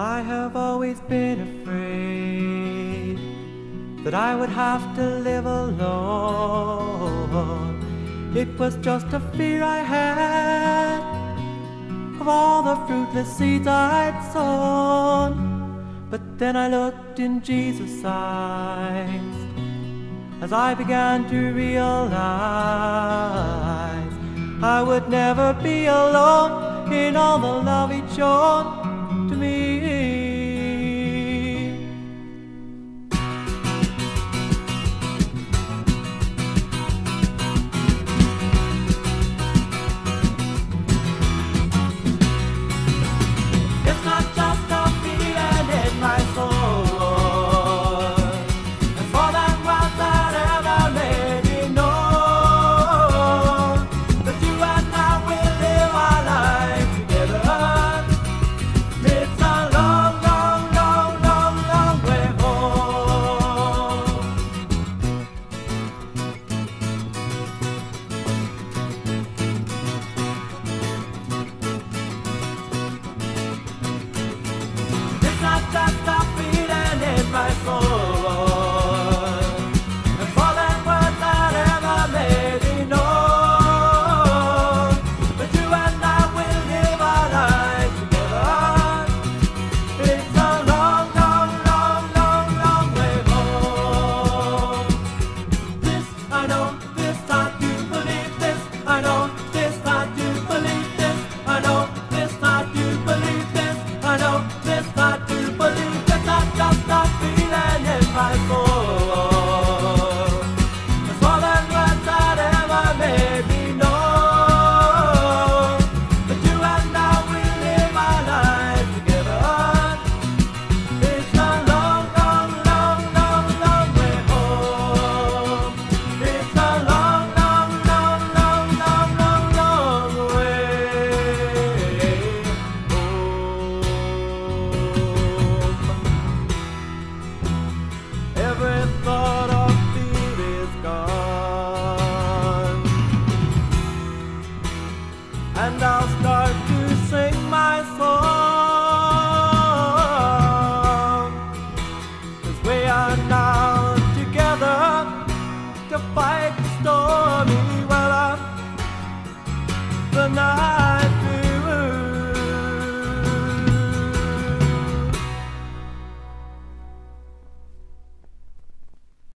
I have always been afraid that I would have to live alone. It was just a fear I had of all the fruitless seeds I'd sown. But then I looked in Jesus' eyes as I began to realize I would never be alone in all the love he'd.